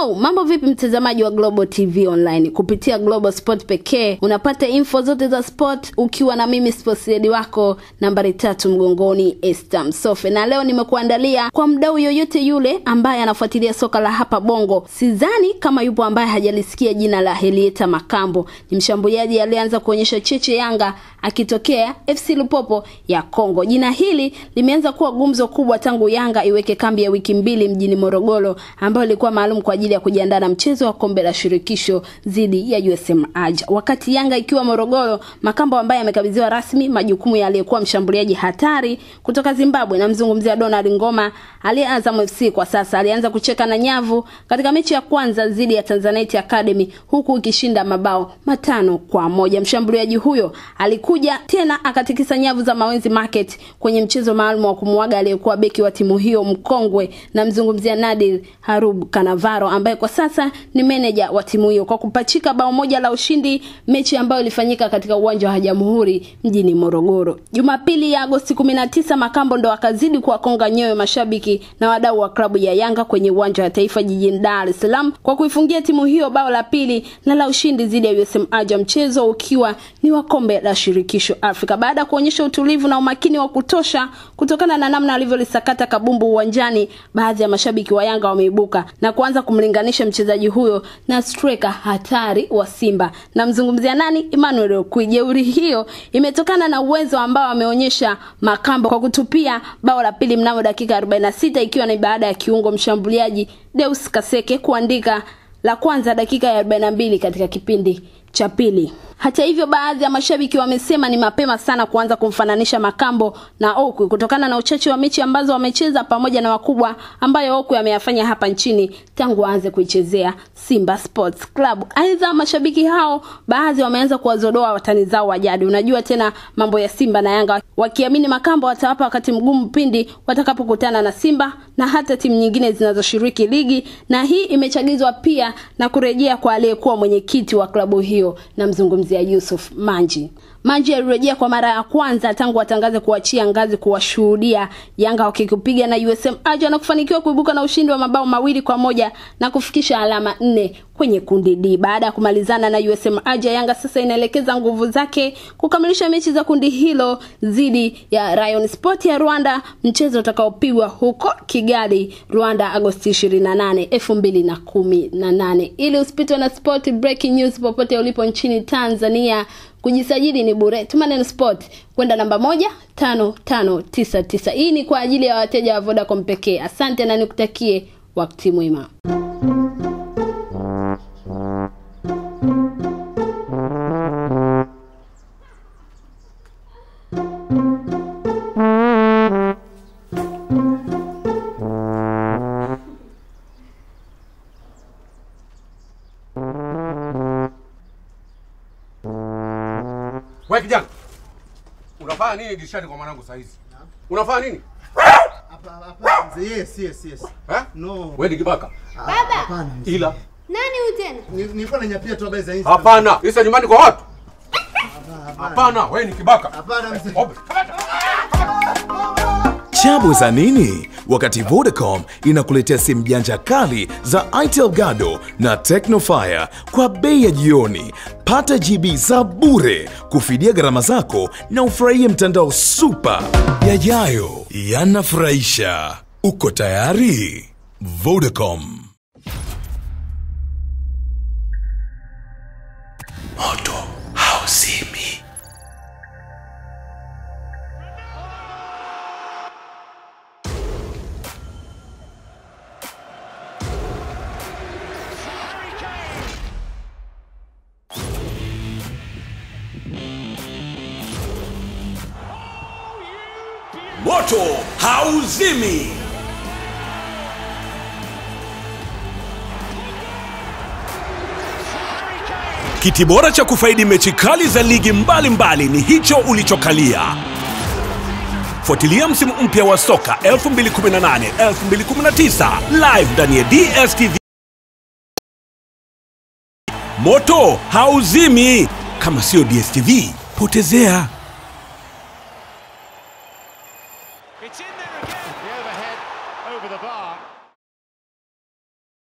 Hello, mambo vipi mtazamaji wa Global TV Online? Kupitia Global Sport pekee unapata info zote za sport ukiwa na mimi sports lady wako nambari tatu mgongoni Esther Msofe, na leo nimekuandalia kwa mdau yoyote yule ambaye anafuatilia soka la hapa Bongo. Sidhani kama yupo ambaye hajalisikia jina la Helieta Makambo. Ni mshambuliaji alianza kuonyesha cheche Yanga akitokea FC Lupopo ya Kongo. Jina hili limeanza kuwa gumzo kubwa tangu Yanga iweke kambi ya wiki mbili mjini Morogoro ambayo ilikuwa maalum kwa ajili ya kujiandaa na mchezo wa kombe la shirikisho dhidi ya USM Alger. Wakati Yanga ikiwa Morogoro, Makambo ambaye amekabidhiwa rasmi majukumu ya aliyekuwa mshambuliaji hatari kutoka Zimbabwe, namzungumzia Donald Ngoma aliye Azam FC kwa sasa, alianza kucheka na nyavu katika mechi ya kwanza dhidi ya Tanzanite Academy huku ikishinda mabao matano kwa moja. Mshambuliaji huyo alikuja tena akatikisa nyavu za Mawenzi Market kwenye mchezo maalum wa kumwaga aliyekuwa beki wa timu hiyo mkongwe, namzungumzia Nadir Harub Kanavaro ambaye kwa sasa ni meneja wa timu hiyo kwa kupachika bao moja la ushindi, mechi ambayo ilifanyika katika uwanja wa Jamhuri mjini Morogoro. Jumapili ya Agosti 19, Makambo ndo akazidi kuwakonga nyoyo mashabiki na wadau wa klabu ya Yanga kwenye uwanja wa Taifa jijini Dar es Salaam kwa kuifungia timu hiyo bao la pili na la ushindi dhidi ya USM Alger, mchezo ukiwa ni wa kombe la shirikisho Afrika. Baada ya kuonyesha utulivu na umakini wa kutosha kutokana na namna alivyolisakata kabumbu uwanjani, baadhi ya mashabiki wa Yanga wameibuka na kuanza kumlinganisha mchezaji huyo na striker hatari wa Simba. Namzungumzia nani? Emmanuel Okwi. Jeuri hiyo imetokana na uwezo ambao ameonyesha Makamba kwa kutupia bao la pili mnamo dakika 46 ikiwa ni baada ya kiungo mshambuliaji Deus Kaseke kuandika la kwanza dakika ya 42 katika kipindi cha pili. Hata hivyo, baadhi ya mashabiki wamesema ni mapema sana kuanza kumfananisha Makambo na Okwi kutokana na uchache wa mechi ambazo wamecheza pamoja na wakubwa ambayo Okwi ameyafanya hapa nchini tangu aanze kuichezea Simba Sports Club. Aidha, mashabiki hao baadhi wameanza kuwazodoa watani zao wa jadi. Unajua tena mambo ya Simba na Yanga, wakiamini Makambo atawapa wakati mgumu pindi watakapokutana na Simba na hata timu nyingine zinazoshiriki ligi, na hii imechagizwa pia na kurejea kwa aliyekuwa mwenyekiti wa klabu hiyo na mzungumzia Yusuf Manji. Manji alirejea kwa mara ya kwanza tangu atangaze kuachia ngazi kuwashuhudia Yanga wakikupiga na USM Alger na kufanikiwa kuibuka na ushindi wa mabao mawili kwa moja na kufikisha alama nne kwenye kundi D. Baada ya kumalizana na USM Alger, Yanga sasa inaelekeza nguvu zake kukamilisha mechi za kundi hilo dhidi ya Rayon Sport ya Rwanda, mchezo utakaopigwa huko Kigali, Rwanda, Agosti 28, 2018. Ili usipitwe na sport breaking news popote ulipo nchini Tanzania, kujisajili ni bure. Tuma neno sport kwenda namba moja tano tano tisa tisa. Hii ni kwa ajili ya wateja wa Vodacom pekee. Asante na nikutakie wakti mwema. Wewe kijana. Unafanya nini dirishani kwa mwanangu saa hizi? Unafanya nini? Hapa hapa mzee. Yes, yes, yes. Eh? No. Wewe ni kibaka. Baba. Hapana. Ila Nani huyu tena? Ni- Nilikuwa nanyapia tu habari za Insta. hapana. Isa nyumbani kwa watu. Hapana. Hapana, wewe ni kibaka. Hapana mzee. Chabu za nini? Wakati Vodacom inakuletea simu janja kali za Itel Gado na Tecnofire kwa bei ya jioni. Pata GB za bure kufidia gharama zako na ufurahie mtandao super. Yajayo yanafurahisha. Uko tayari? Vodacom. Moto Moto hauzimi. Kiti bora cha kufaidi mechi kali za ligi mbalimbali mbali ni hicho ulichokalia. Fuatilia msimu mpya wa soka 2018 2019 live ndani ya DStv. Moto hauzimi. Kama sio DStv, potezea.